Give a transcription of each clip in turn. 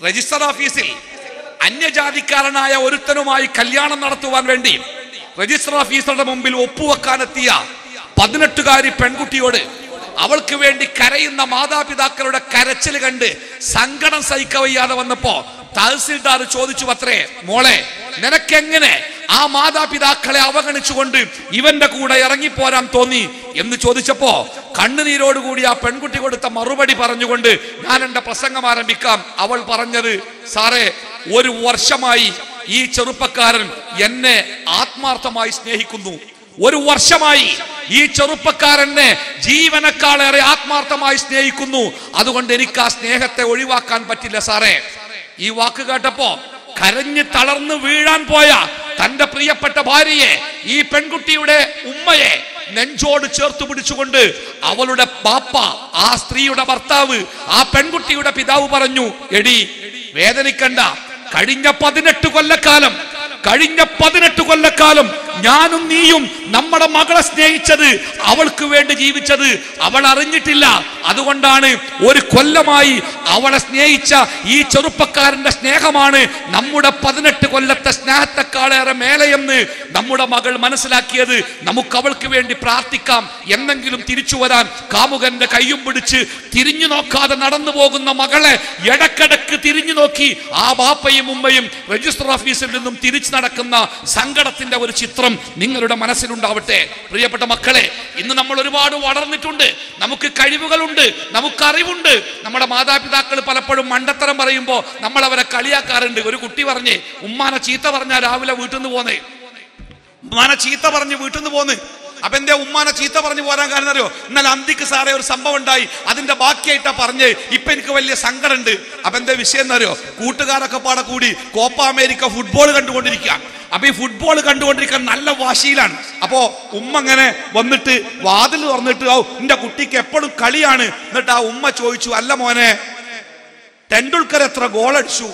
Register ഓഫീസിൽ അന്യജാതിക്കാരനായ ഒരുത്തനുമായി കല്യാണം നടത്തുവാൻ വേണ്ടി രജിസ്റ്റർ ഓഫീസറുടെ മുമ്പിൽ ഒപ്പുവെക്കാനെത്തിയ പതിനെട്ടുകാരി പെൺകുട്ടിയോട് അവൾക്ക് വേണ്ടി കരയുന്ന മാതാപിതാക്കളുടെ കരച്ചിൽ കണ്ട് സങ്കടം സഹിക്കവയ്യാതെ വന്നപ്പോ തഹസിൽദാർ ചോദിച്ചു അത്രേ മോളെ നിനക്കെങ്ങനെ ആ മാതാപിതാക്കളെ അവഗണിച്ചുകൊണ്ട് ഇവന്റെ കൂടെ ഇറങ്ങിപ്പോരാൻ തോന്നി എന്ന് ചോദിച്ചപ്പോ കണ്ണുനീരോടുകൂടി ആ പെൺകുട്ടി കൊടുത്ത മറുപടി പറഞ്ഞുകൊണ്ട് ഞാൻ എന്റെ പ്രസംഗം ആരംഭിക്കാം. അവൾ പറഞ്ഞത് സാറേ ഒരു വർഷമായി ഈ ചെറുപ്പക്കാരൻ എന്നെ ആത്മാർത്ഥമായി സ്നേഹിക്കുന്നു. ഒരു വർഷമായി ഈ ചെറുപ്പക്കാരനെ ജീവനക്കാളേറെ ആത്മാർത്ഥമായി സ്നേഹിക്കുന്നു. അതുകൊണ്ട് എനിക്ക് ആ സ്നേഹത്തെ ഒഴിവാക്കാൻ പറ്റില്ല സാറേ. ഈ വാക്ക് കേട്ടപ്പോ കരഞ്ഞ് തളർന്ന് വീഴാൻ പോയ തന്റെ പ്രിയപ്പെട്ട ഭാര്യയെ ഈ പെൺകുട്ടിയുടെ ഉമ്മയെ നെഞ്ചോട് ചേർത്ത് പിടിച്ചുകൊണ്ട് അവളുടെ പാപ്പ ആ സ്ത്രീയുടെ ഭർത്താവ് ആ പെൺകുട്ടിയുടെ പിതാവ് പറഞ്ഞു എടി വേദനിക്കണ്ട. കഴിഞ്ഞ പതിനെട്ട് കൊല്ലക്കാലം കഴിഞ്ഞ പതിനെട്ട് കൊല്ലക്കാലം ഞാനും നീയും നമ്മുടെ മകളെ സ്നേഹിച്ചത് അവൾക്ക് വേണ്ടി ജീവിച്ചത് അവൾ അറിഞ്ഞിട്ടില്ല. അതുകൊണ്ടാണ് ഒരു കൊല്ലമായി അവളെ സ്നേഹിച്ച ഈ ചെറുപ്പക്കാരന്റെ സ്നേഹമാണ് നമ്മുടെ പതിനെട്ട് കൊല്ലത്തെ സ്നേഹത്തെക്കാളേറെ മേലെയെന്ന് നമ്മുടെ മകൾ മനസ്സിലാക്കിയത്. നമുക്ക് അവൾക്ക് വേണ്ടി പ്രാർത്ഥിക്കാം. എന്നെങ്കിലും തിരിച്ചു വരാൻ കാമുകന്റെ കൈയും പിടിച്ച് തിരിഞ്ഞു നോക്കാതെ നടന്നു പോകുന്ന മകളെ ഇടക്കിടക്ക് തിരിഞ്ഞു നോക്കി ആ ബാപ്പയും ഉമ്മയും രജിസ്റ്റർ ഓഫീസിൽ നിന്നും തിരിച്ചു നടക്കുന്ന സങ്കടത്തിന്റെ ഒരു ചിത്രം നിങ്ങളുടെ മനസ്സിലുണ്ടാവട്ടെ പ്രിയപ്പെട്ട മക്കളെ ഇന്ന് നമ്മൾ ഒരുപാട് വളർന്നിട്ടുണ്ട്. നമുക്ക് കഴിവുകളുണ്ട് നമുക്ക് അറിവുണ്ട് നമ്മുടെ മാതാപിതാക്കൾ പലപ്പോഴും മണ്ടത്തരം പറയുമ്പോൾ നമ്മൾ അവരെ കളിയാക്കാറുണ്ട്. ഒരു കുട്ടി പറഞ്ഞേ ഉമ്മാനെ ചീത്ത പറഞ്ഞാൽ രാവിലെ വീട്ടിൽ നിന്ന് പോന്നേ. ഉമ്മാനെ ചീത്ത പറഞ്ഞ് വീട്ടിൽ നിന്ന് പോന്ന്. അപ്പൊ എന്റെ ഉമ്മാനെ ചീത്ത പറഞ്ഞു പോരാൻ കാരണം അറിയോ? എന്നാൽ അന്തിക്ക് സാറേ ഒരു സംഭവം ഉണ്ടായി. അതിന്റെ ബാക്കിയായിട്ടാ പറഞ്ഞ്. ഇപ്പൊ എനിക്ക് വലിയ സങ്കടമുണ്ട്. അപ്പൊ എന്റെ വിഷയം എന്നറിയോ കൂട്ടുകാരൊക്കെ പാടെ കൂടി കോപ്പ അമേരിക്ക ഫുട്ബോൾ കണ്ടുകൊണ്ടിരിക്കുക. അപ്പൊ ഈ ഫുട്ബോൾ കണ്ടുകൊണ്ടിരിക്കാൻ നല്ല വാശിയിലാണ്. അപ്പോ ഉമ്മ അങ്ങനെ വന്നിട്ട് വാതിൽ തുറന്നിട്ട് ഓ എന്റെ കുട്ടിക്ക് എപ്പോഴും കളിയാണ്. എന്നിട്ട് ആ ഉമ്മ ചോദിച്ചു അല്ല മോനെ ടെണ്ടുൽക്കർ എത്ര ഗോൾ അടിച്ചു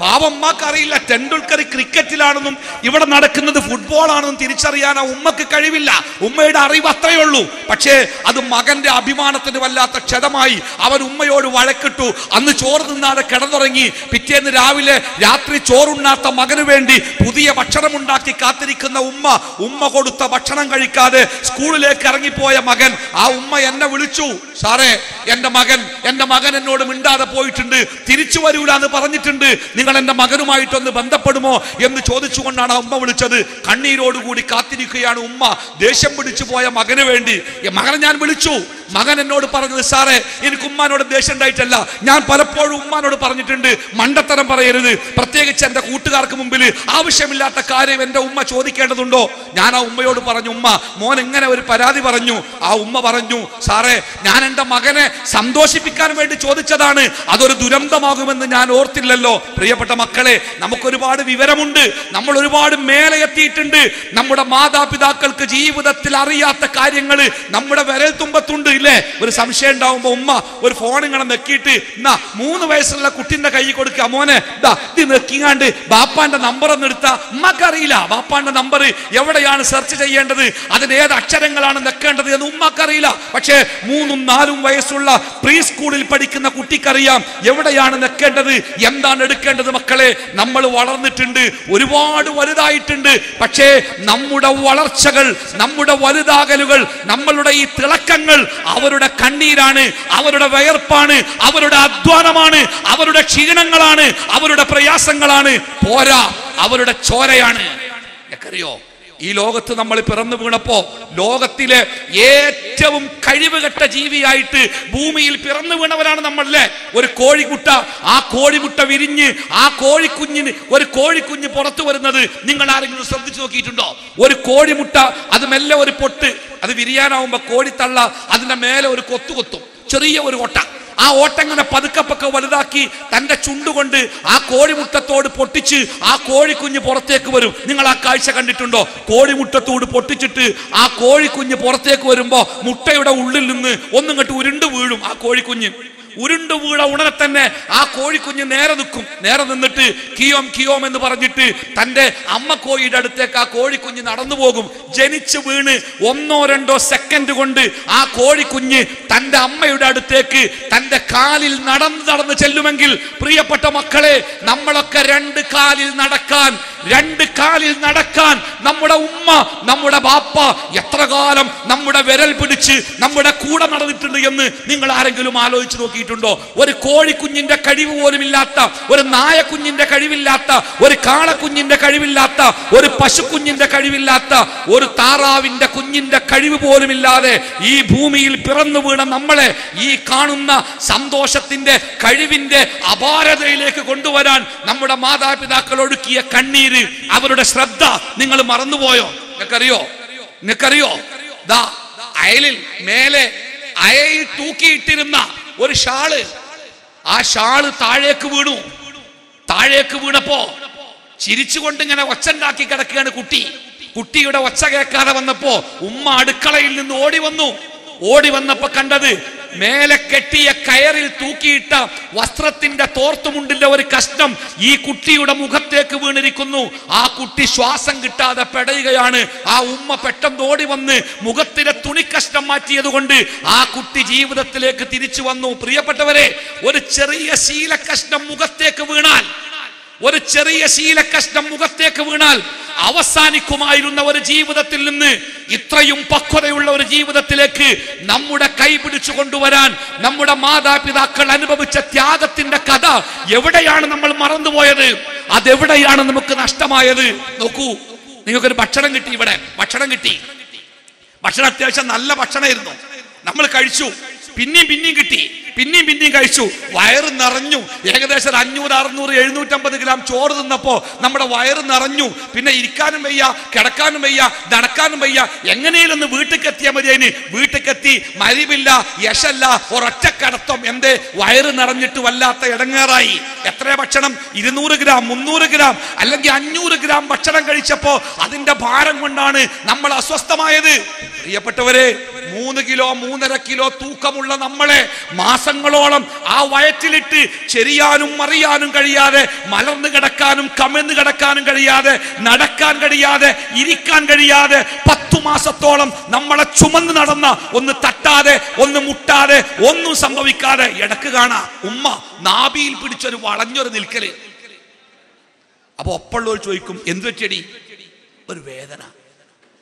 പാവമ്മക്ക് അറിയില്ല ടെണ്ടുൽക്കർ ക്രിക്കറ്റിലാണെന്നും ഇവിടെ നടക്കുന്നത് ഫുട്ബോൾ ആണെന്നും തിരിച്ചറിയാൻ ആ ഉമ്മക്ക് കഴിവില്ല. ഉമ്മയുടെ അറിവ് അത്രയേ ഉള്ളൂ. പക്ഷേ അത് മകന്റെ അഭിമാനത്തിന് വല്ലാത്ത ക്ഷതമായി അവൻ ഉമ്മയോട് വഴക്കിട്ടു. അന്ന് ചോറ് തിന്നാതെ കിടന്നുറങ്ങി. പിറ്റേന്ന് രാവിലെ രാത്രി ചോറുണ്ണാത്ത മകനു വേണ്ടി പുതിയ ഭക്ഷണം ഉണ്ടാക്കി കാത്തിരിക്കുന്ന ഉമ്മ ഉമ്മ കൊടുത്ത ഭക്ഷണം കഴിക്കാതെ സ്കൂളിലേക്ക് ഇറങ്ങിപ്പോയ മകൻ ആ ഉമ്മ എന്നെ വിളിച്ചു. സാറേ എന്റെ മകൻ എന്റെ മകൻ എന്നോട് മിണ്ടാതെ പോയിട്ടുണ്ട്. തിരിച്ചു വരൂല എന്ന് പറഞ്ഞിട്ടുണ്ട്. നിങ്ങൾ എന്റെ മകനുമായിട്ടൊന്ന് ബന്ധപ്പെടുമോ എന്ന് ചോദിച്ചുകൊണ്ടാണ് ഉമ്മ വിളിച്ചത്. കണ്ണീരോടുകൂടി കാത്തിരിക്കുകയാണ് ഉമ്മ. ദേഷ്യം പിടിച്ചു പോയ മകന് വേണ്ടി. മകനെ ഞാൻ വിളിച്ചു. മകൻ എന്നോട് പറഞ്ഞത് സാറേ എനിക്ക് ഉമ്മാനോട് ദേഷ്യം ഉണ്ടായിട്ടല്ല. ഞാൻ പലപ്പോഴും ഉമ്മാനോട് പറഞ്ഞിട്ടുണ്ട്. മണ്ടത്തരം പറയരുത്. പ്രത്യേകിച്ച് എന്റെ കൂട്ടുകാർക്ക് മുമ്പിൽ ആവശ്യമില്ലാത്ത കാര്യം എന്റെ ഉമ്മ ചോദിക്കേണ്ടതുണ്ടോ? ഞാൻ ആ ഉമ്മയോട് പറഞ്ഞു ഉമ്മ മോൻ എങ്ങനെ ഒരു പരാതി പറഞ്ഞു. ആ ഉമ്മ പറഞ്ഞു സാറേ ഞാൻ എന്റെ മകനെ സന്തോഷിപ്പിക്കാൻ വേണ്ടി ചോദിച്ചതാണ്. അതൊരു ദുരന്തമാകുമെന്ന് ഞാൻ ഓർത്തില്ലല്ലോ. പ്രിയപ്പെട്ട മക്കളെ നമുക്കൊരുപാട് വിവരമുണ്ട്. നമ്മൾ ഒരുപാട് മേലെ എത്തിയിട്ടുണ്ട് നമ്മുടെ മാതാപിതാക്കൾക്ക് ജീവിതത്തിൽ അറിയാത്ത കാര്യങ്ങൾ നമ്മുടെ വിരൽ തുമ്പത്തുണ്ട് ഇല്ലേ ഒരു സംശയം ഉണ്ടാവുമ്പോ ഉമ്മ ഒരു ഫോൺ ഇങ്ങനെ നെക്കിയിട്ട് എന്നാ മൂന്ന് വയസ്സുള്ള കുട്ടിന്റെ കൈ കൊടുക്കുക മോനെ ദാ നെക്കിങ്ങാണ്ട് ബാപ്പാന്റെ നമ്പർ ഒന്ന് എടുത്താ. ഉമ്മക്കറിയില്ല ബാപ്പാന്റെ നമ്പർ എവിടെയാണ് സെർച്ച് ചെയ്യേണ്ടത് അതിന് ഏത് അക്ഷരങ്ങളാണ് നെക്കേണ്ടത് എന്ന് ഉമ്മക്കറിയില്ല. പക്ഷേ മൂന്നും നാലും വയസ്സുള്ള പ്രീ സ്കൂളിൽ പഠിക്കുന്ന കുട്ടിക്കറിയാം എവിടെയാണ് നെക്കേണ്ടത് എന്താണ് എടുക്കേണ്ടത് മക്കളെ. നമ്മൾ വളർന്നിട്ടുണ്ട് ഒരുപാട് വലുതായിട്ടുണ്ട് പക്ഷേ നമ്മുടെ വളർച്ചകൾ നമ്മുടെ വലുതാകലുകൾ നമ്മളുടെ ഈ തിളക്കങ്ങൾ അവരുടെ കണ്ണീരാണ് അവരുടെ വയർപ്പാണ് അവരുടെ അധ്വാനമാണ് അവരുടെ ക്ഷീണങ്ങളാണ് അവരുടെ പ്രയാസങ്ങളാണ്. പോരാ അവരുടെ ചോരയാണ്. എനിക്കറിയോ ഈ ലോകത്ത് നമ്മൾ പിറന്നു വീണപ്പോ ലോകത്തിലെ ഏറ്റവും കഴിവുകെട്ട ജീവിയായിട്ട് ഭൂമിയിൽ പിറന്നു വീണവരാണ് നമ്മളല്ലേ? ഒരു കോഴിക്കുട്ട ആ കോഴിമുട്ട വിരിഞ്ഞ് ആ കോഴിക്കുഞ്ഞിന് ഒരു കോഴിക്കുഞ്ഞ് പുറത്തു വരുന്നത് നിങ്ങൾ ആരെങ്കിലും ശ്രദ്ധിച്ചു നോക്കിയിട്ടുണ്ടോ? ഒരു കോഴിമുട്ട അത് മെല്ലെ ഒരു പൊട്ട് അത് വിരിയാനാവുമ്പോ കോഴിത്തള്ള അതിന്റെ മേലെ ഒരു കൊത്തു കൊത്തും ചെറിയ ഒരു ഓട്ട ആ ഓട്ടങ്ങനെ പതുക്കെ വലുതാക്കി തന്റെ ചുണ്ടുകൊണ്ട് ആ കോഴിമുട്ടത്തോട് പൊട്ടിച്ച് ആ കോഴിക്കുഞ്ഞ് പുറത്തേക്ക് വരും. നിങ്ങൾ ആ കാഴ്ച കണ്ടിട്ടുണ്ടോ? കോഴിമുട്ടത്തോട് പൊട്ടിച്ചിട്ട് ആ കോഴിക്കുഞ്ഞ് പുറത്തേക്ക് വരുമ്പോ മുട്ടയുടെ ഉള്ളിൽ നിന്ന് ഒന്നും ഇങ്ങോട്ട് ഉരുണ്ട് വീഴും ആ കോഴിക്കുഞ്ഞ്. ഉരുണ്ടു വീഴ ഉടനെ തന്നെ ആ കോഴിക്കുഞ്ഞ് നേരെ നിൽക്കും. നേരെ നിന്നിട്ട് കിയോം കിയോം എന്ന് പറഞ്ഞിട്ട് തന്റെ അമ്മ കോഴിയുടെ അടുത്തേക്ക് ആ കോഴിക്കുഞ്ഞ് നടന്നു പോകും. ജനിച്ചു വീണ് ഒന്നോ രണ്ടോ സെക്കൻഡ് കൊണ്ട് ആ കോഴിക്കുഞ്ഞ് തന്റെ അമ്മയുടെ അടുത്തേക്ക് തന്റെ കാലിൽ നടന്ന് നടന്ന് ചെല്ലുമെങ്കിൽ പ്രിയപ്പെട്ട മക്കളെ നമ്മളൊക്കെ രണ്ട് കാലിൽ നടക്കാൻ രണ്ട് കാലിൽ നടക്കാൻ നമ്മുടെ ഉമ്മ നമ്മുടെ ബാപ്പ എത്ര കാലം നമ്മുടെ വിരൽ പിടിച്ച് നമ്മുടെ കൂടെ നടന്നിട്ടുണ്ട് എന്ന് നിങ്ങൾ ആരെങ്കിലും ആലോചിച്ച് നോക്കിയിട്ടുണ്ടോ ഒരു കോഴിക്കുഞ്ഞിന്റെ കഴിവ് പോലും ഇല്ലാത്ത ഒരു നായക്കുഞ്ഞിന്റെ കഴിവില്ലാത്ത ഒരു കാളക്കുഞ്ഞിന്റെ കഴിവില്ലാത്ത ഒരു പശുക്കുഞ്ഞിന്റെ കഴിവില്ലാത്ത ഒരു താറാവിന്റെ കുഞ്ഞിന്റെ കഴിവ് പോലുമില്ലാതെ ഈ ഭൂമിയിൽ പിറന്നു വീണ നമ്മളെ ഈ കാണുന്ന സന്തോഷത്തിന്റെ കഴിവിന്റെ അപാരതയിലേക്ക് കൊണ്ടുവരാൻ നമ്മുടെ മാതാപിതാക്കൾ ഒഴുക്കിയ കണ്ണീര് അവരുടെ ശ്രദ്ധ നിങ്ങൾ മറന്നുപോയോ? നിനക്കറിയോ നിനക്കറിയോ ദാ അയലിൽ മേലെ അയയിൽ തൂക്കിയിട്ടിരുന്ന ഒരു ഷാൾ. ആ ഷാൾ താഴേക്ക് വീണു. താഴേക്ക് വീണപ്പോ ചിരിച്ചുകൊണ്ട് ഇങ്ങനെ ഒച്ചണ്ടാക്കി കിടക്കുകയാണ് കുട്ടി. കുട്ടിയുടെ ഒച്ച കേൾക്കാതെ വന്നപ്പോ ഉമ്മ അടുക്കളയിൽ നിന്ന് ഓടി വന്നു. ഓടി വന്നപ്പോ കണ്ടത് മേലെ കെട്ടിയ കയറിൽ തൂക്കിയിട്ട വസ്ത്രത്തിന്റെ തോർത്തുമുണ്ടിന്റെ ഒരു കഷ്ണം ഈ കുട്ടിയുടെ മുഖത്തേക്ക് വീണിരിക്കുന്നു. ആ കുട്ടി ശ്വാസം കിട്ടാതെ പെടയുകയാണ്. ആ ഉമ്മ പെട്ടെന്ന് ഓടി വന്ന് മുഖത്തിലെ തുണിക്കഷ്ണം മാറ്റിയത് കൊണ്ട് ആ കുട്ടി ജീവിതത്തിലേക്ക് തിരിച്ചു വന്നു. പ്രിയപ്പെട്ടവരെ ഒരു ചെറിയ ശീല കഷ്ണം മുഖത്തേക്ക് വീണാൽ ഒരു ചെറിയ ശീല ശീലക്കഷ്ണം മുഖത്തേക്ക് വീണാൽ അവസാനിക്കുമായിരുന്ന ഒരു ജീവിതത്തിൽ നിന്ന് ഇത്രയും പക്വതയുള്ള ഒരു ജീവിതത്തിലേക്ക് നമ്മുടെ കൈ പിടിച്ചു കൊണ്ടുവരാൻ നമ്മുടെ മാതാപിതാക്കൾ അനുഭവിച്ച ത്യാഗത്തിന്റെ കഥ എവിടെയാണ് നമ്മൾ മറന്നുപോയത്? അതെവിടെയാണ് നമുക്ക് നഷ്ടമായത്? നോക്കൂ നിങ്ങൾക്കൊരു ഭക്ഷണം കിട്ടി ഇവിടെ. ഭക്ഷണം കിട്ടി. ഭക്ഷണം അത്യാവശ്യം നല്ല ഭക്ഷണമായിരുന്നു. നമ്മൾ കഴിച്ചു. പിന്നെയും പിന്നെയും കിട്ടി. പിന്നെയും പിന്നെയും കഴിച്ചു. വയറ് നിറഞ്ഞു. ഏകദേശം അഞ്ഞൂറ് അറുന്നൂറ് എഴുന്നൂറ്റമ്പത് ഗ്രാം ചോറ് തിന്നപ്പോ നമ്മുടെ വയറ് നിറഞ്ഞു. പിന്നെ ഇരിക്കാനും വയ്യ കിടക്കാനും വയ്യ നടക്കാനും വയ്യ. എങ്ങനെയും ഒന്ന് വീട്ടിൽ എത്തിയാൽ മതി അതിന്. വീട്ടിൽ മരിവില്ല യശല്ല ഒരൊറ്റ കടത്തം എന്തേ? വയറ് നിറഞ്ഞിട്ട് വല്ലാത്ത ഇടങ്ങേറായി. എത്ര ഭക്ഷണം? ഇരുന്നൂറ് ഗ്രാം മുന്നൂറ് ഗ്രാം അല്ലെങ്കിൽ അഞ്ഞൂറ് ഗ്രാം ഭക്ഷണം കഴിച്ചപ്പോ അതിന്റെ ഭാരം കൊണ്ടാണ് നമ്മൾ അസ്വസ്ഥമായത്. പ്രിയപ്പെട്ടവരെ മൂന്ന് കിലോ മൂന്നര കിലോ തൂക്കമുള്ള നമ്മളെ മാസങ്ങളോളം ആ വയറ്റിലിട്ട് ചെരിയാനും മറിയാനും കഴിയാതെ മലർന്നു കിടക്കാനും കമിഴ്ന്നു കിടക്കാനും കഴിയാതെ നടക്കാൻ കഴിയാതെ ഇരിക്കാൻ കഴിയാതെ പത്തു മാസത്തോളം നമ്മളെ ചുമന്ന് നടന്ന ഒന്ന് തട്ടാതെ ഒന്ന് മുട്ടാതെ ഒന്നും സംഭവിക്കാതെ ഇടയ്ക്ക് കാണാ ഉമ്മ നാഭിയിൽ പിടിച്ചൊരു വളഞ്ഞൊരു നിൽക്കൽ. അപ്പൊ ഒപ്പുള്ളവർ ചോദിക്കും എന്തു പറ്റിയടി? ഒരു വേദന.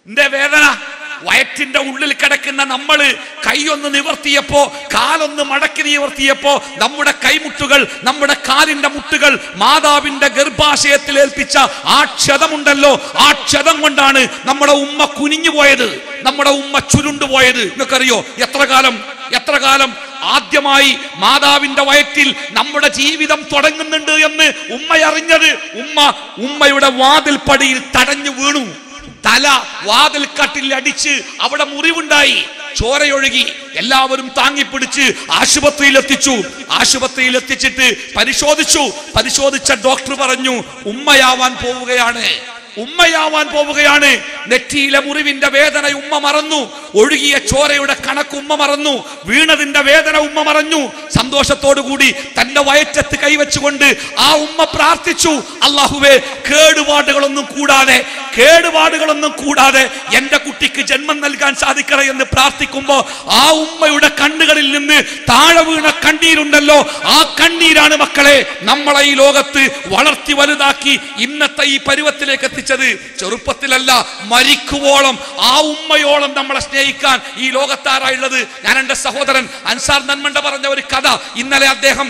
എന്റെ വേദന. വയറ്റിന്റെ ഉള്ളിൽ കിടക്കുന്ന നമ്മൾ കൈയൊന്ന് നിവർത്തിയപ്പോ കാലൊന്ന് മടക്കി നിവർത്തിയപ്പോ നമ്മുടെ കൈമുട്ടുകൾ നമ്മുടെ കാലിന്റെ മുട്ടുകൾ മാതാവിന്റെ ഗർഭാശയത്തിൽ ഏൽപ്പിച്ച ആ ക്ഷതമുണ്ടല്ലോ. ആ ക്ഷതം കൊണ്ടാണ് നമ്മുടെ ഉമ്മ കുനിഞ്ഞു പോയത്. നമ്മുടെ ഉമ്മ ചുരുണ്ടു ചുരുണ്ടുപോയത് നിങ്ങൾക്കറിയോ? എത്ര കാലം? എത്ര കാലം? ആദ്യമായി മാതാവിന്റെ വയറ്റിൽ നമ്മുടെ ജീവിതം തുടങ്ങുന്നുണ്ട് എന്ന് ഉമ്മ അറിഞ്ഞത് ഉമ്മ ഉമ്മയുടെ വാതിൽപ്പടിയിൽ തടഞ്ഞു വീണു. തല വാതിൽ കട്ടിൽ അടിച്ച് അവിടെ മുറിവുണ്ടായി. ചോരയൊഴുകി. എല്ലാവരും താങ്ങിപ്പിടിച്ച് ആശുപത്രിയിൽ എത്തിച്ചു ആശുപത്രിയിൽ എത്തിച്ചിട്ട് പരിശോധിച്ചു. പരിശോധിച്ച ഡോക്ടർ പറഞ്ഞു ഉമ്മയാവാൻ പോവുകയാണ്. ഉമ്മയാവാൻ പോവുകയാണ്. നെറ്റിയിലെ മുറിവിന്റെ വേദന ഉമ്മ മറന്നു. ഒഴുകിയ ചോരയുടെ കണക്ക് ഉമ്മ മറന്നു. വീണതിന്റെ വേദന ഉമ്മ മറഞ്ഞു സന്തോഷത്തോടു കൂടി തന്റെ വയറ്റത്ത് കൈവച്ചുകൊണ്ട് ആ ഉമ്മ പ്രാർത്ഥിച്ചു. അള്ളാഹുവേ കേടുപാടുകളൊന്നും കൂടാതെ കേടുപാടുകളൊന്നും കൂടാതെ എന്റെ കുട്ടിക്ക് ജന്മം നൽകാൻ സാധിക്കണേ എന്ന് പ്രാർത്ഥിക്കുമ്പോ ആ ഉമ്മയുടെ കണ്ണുകളിൽ നിന്ന് താഴെ വീണ കണ്ണീരുണ്ടല്ലോ. ആ കണ്ണീരാണ് മക്കളെ നമ്മളെ ഈ ലോകത്ത് വളർത്തി വലുതാക്കി ഇന്നത്തെ ഈ പരുവത്തിലേക്ക് എത്തിച്ചത് ചെറുപ്പത്തിലല്ല മരിക്കുവോളം ആ ഉമ്മയോളം നമ്മളെ സ്നേഹിക്കാൻ ഈ ലോകത്താരായുള്ളത് ഞാൻ എന്റെ സഹോദരൻ അൻസാർ നന്മണ്ട പറഞ്ഞ ഒരു കഥ ഇന്നലെ അദ്ദേഹം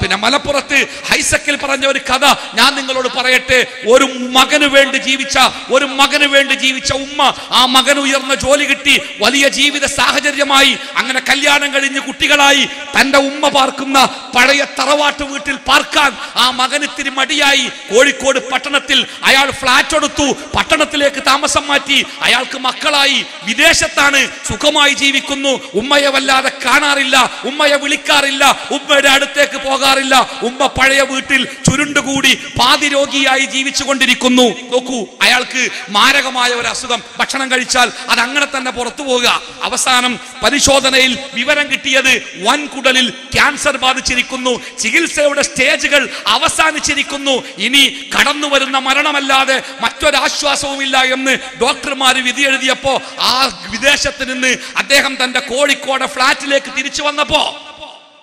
പിന്നെ മലപ്പുറത്ത് ഹൈസക്കിൽ പറഞ്ഞ ഒരു കഥ ഞാൻ നിങ്ങളോട് പറയട്ടെ. ഒരു മകന് വേണ്ടി ജീവിച്ച ഒരു മകന് വേണ്ടി ജീവിച്ച ഉമ്മ ആ മകൻ ഉയർന്ന ജോലി കിട്ടി വലിയ ജീവിത സാഹചര്യമായി അങ്ങനെ കല്യാണം കഴിഞ്ഞ് കുട്ടികളായി തന്റെ ഉമ്മ പാർക്കുന്ന പഴയ തറവാട്ട് വീട്ടിൽ പാർക്കാൻ ആ മകന് മടിയായി. കോഴിക്കോട് പട്ടണത്തിൽ അയാൾ ഫ്ലാറ്റ് എടുത്തു പട്ടണത്തിലേക്ക് താമസം മാറ്റി. അയാൾക്ക് മക്കളായി. വിദേശത്താണ്. സുഖമായി ജീവിക്കുന്നു. ഉമ്മയെ വല്ലാതെ കാണാറില്ല. ഉമ്മയെ വിളിക്കാറില്ല. ഉമ്മയുടെ അടുത്തേക്ക് പോകാറില്ല. ഉമ്മ പഴയ വീട്ടിൽ ചുരുണ്ടുകൂടി പാതി രോഗിയായി ജീവിച്ചു കൊണ്ടിരിക്കുന്നു. നോക്കൂ അയാൾക്ക് മാരകമായ ഒരു അസുഖം. ഭക്ഷണം കഴിച്ചാൽ അത് അങ്ങനെ തന്നെ പുറത്തു പോവുക. അവസാനം പരിശോധനയിൽ വിവരം കിട്ടിയത് വൻകുടലിൽ ക്യാൻസർ ബാധിച്ചിരിക്കുന്നു. ചികിത്സയുടെ സ്റ്റേജുകൾ അവസാനിച്ചിരിക്കുന്നു. ഇനി കടന്നു വരുന്ന മരണമല്ലാതെ മറ്റൊരാശ്വാസവുമില്ല എന്ന് ഡോക്ടർമാർ വിധി എഴുതിയപ്പോ ആ വിദേശത്ത് നിന്ന് അദ്ദേഹം തന്റെ കോഴിക്കോട് ഫ്ലാറ്റിലേക്ക് തിരിച്ചു വന്നപ്പോ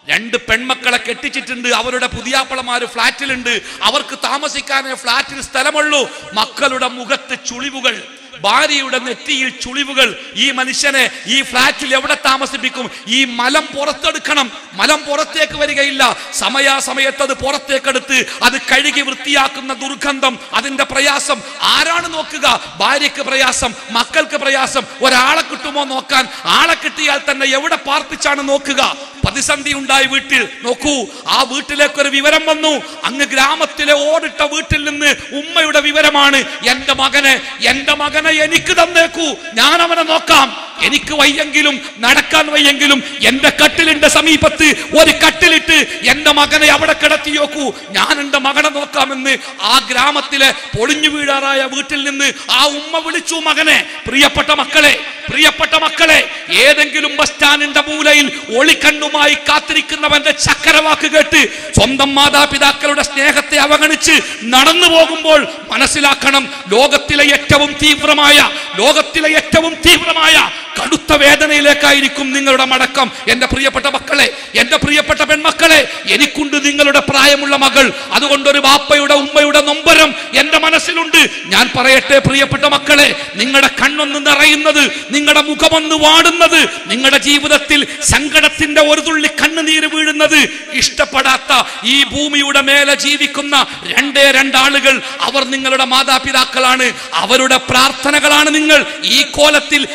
രണ്ട് പെൺമക്കളെ കെട്ടിച്ചിട്ടുണ്ട്. അവരുടെ പുതിയാപ്പളമാർ ഫ്ലാറ്റിലുണ്ട്. അവർക്ക് താമസിക്കാനേ ഫ്ലാറ്റിൽ സ്ഥലമുള്ളൂ. മക്കളുടെ മുഖത്ത് ചുളിവുകൾ. ഭാര്യയുടെ നെറ്റിയിൽ ചുളിവുകൾ. ഈ മനുഷ്യനെ ഈ ഫ്ലാറ്റിൽ എവിടെ താമസിപ്പിക്കും? ഈ മലം പുറത്തെടുക്കണം. മലം പുറത്തേക്ക് വരികയില്ല. സമയാസമയത്ത് അത് പുറത്തേക്കെടുത്ത് അത് കഴുകി വൃത്തിയാക്കുന്ന ദുർഗന്ധം അതിന്റെ പ്രയാസം. ആരാണ് നോക്കുക? ഭാര്യക്ക് പ്രയാസം മക്കൾക്ക് പ്രയാസം. ഒരാളെ കിട്ടുമോ നോക്കാൻ? ആളെ കിട്ടിയാൽ തന്നെ എവിടെ പാർപ്പിച്ചാണ് നോക്കുക? പ്രതിസന്ധി ഉണ്ടായി വീട്ടിൽ. നോക്കൂ ആ വീട്ടിലേക്ക് ഒരു വിവരം വന്നു. അങ്ങ് ഗ്രാമത്തിലെ ഓടിട്ട വീട്ടിൽ നിന്ന് ഉമ്മയുടെ വിവരമാണ്. എന്റെ മകനെ എന്റെ മകനെ എനിക്ക് തന്നേക്കൂ. ഞാൻ അവനെ നോക്കാം. എനിക്ക് വയ്യെങ്കിലും നടക്കാൻ വയ്യെങ്കിലും എന്റെ കട്ടിലിന്റെ സമീപത്ത് ഒരു കട്ടിലിട്ട് എന്റെ മകനെ അവിടെ കിടത്തി നോക്കൂ ഞാൻ എന്റെ മകനെ നോക്കാമെന്ന് ആ ഗ്രാമത്തിലെ പൊളിഞ്ഞു വീഴാറായ വീട്ടിൽ നിന്ന് ആ ഉമ്മ വിളിച്ചു മകനെ. പ്രിയപ്പെട്ട മക്കളെ പ്രിയപ്പെട്ട മക്കളെ ഏതെങ്കിലും ബസ് സ്റ്റാൻഡിന്റെ മൂലയിൽ ഒളിക്കണ്ണുമായി കാത്തിരിക്കുന്നവന്റെ ചക്കരവാക്ക് കേട്ട് സ്വന്തം മാതാപിതാക്കളുടെ സ്നേഹത്തെ അവഗണിച്ച് നടന്നു പോകുമ്പോൾ മനസ്സിലാക്കണം ലോകത്തിലെ ഏറ്റവും തീവ്രമായ ലോകത്തിലെ ഏറ്റവും തീവ്രമായ കടുത്ത വേദനയിലേക്കായിരിക്കും നിങ്ങളുടെ മടക്കം. എന്റെ പ്രിയപ്പെട്ട മക്കളെ എന്റെ പ്രിയപ്പെട്ട പെൺമക്കളെ എനിക്കുണ്ട് നിങ്ങളുടെ പ്രായമുള്ള മകൾ. അതുകൊണ്ട് ഒരു ബാപ്പയുടെ ഉമ്മയുടെ നൊമ്പരം എന്റെ മനസ്സിലുണ്ട്. ഞാൻ പറയട്ടെ പ്രിയപ്പെട്ട മക്കളെ നിങ്ങളുടെ കണ്ണൊന്ന് നിറയുന്നത് നിങ്ങളുടെ മുഖമൊന്ന് വാടുന്നത് നിങ്ങളുടെ ജീവിതത്തിൽ സങ്കടത്തിന്റെ ഒരു തുള്ളി കണ്ണുനീര് വീഴുന്നത് ഇഷ്ടപ്പെടാത്ത ഈ ഭൂമിയുടെ മേലെ ജീവിക്കുന്ന രണ്ടേ രണ്ടാളുകൾ അവർ നിങ്ങളുടെ മാതാപിതാക്കളാണ്. അവരുടെ പ്രാർത്ഥനകളാണ് നിങ്ങൾ. ഈ കോലത്തിൽ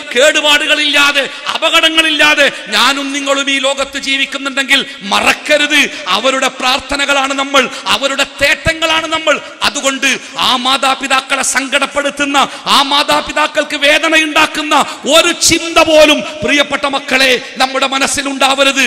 കേടുപാടുകളില്ലാതെ അപകടങ്ങളില്ലാതെ ഞാനും നിങ്ങളും ഈ ലോകത്ത് ജീവിക്കുന്നുണ്ടെങ്കിൽ മറക്കരുത്. അവരുടെ പ്രാർത്ഥനകളാണ് നമ്മൾ അവരുടെ തേട്ടങ്ങളാണ് നമ്മൾ. അതുകൊണ്ട് ആ മാതാപിതാക്കളെ സങ്കടപ്പെടുത്തുന്ന ആ മാതാപിതാക്കൾക്ക് വേദന ഉണ്ടാക്കുന്ന ഒരു ചിന്ത പോലും പ്രിയപ്പെട്ട മക്കളെ നമ്മുടെ മനസ്സിലുണ്ടാവരുത്.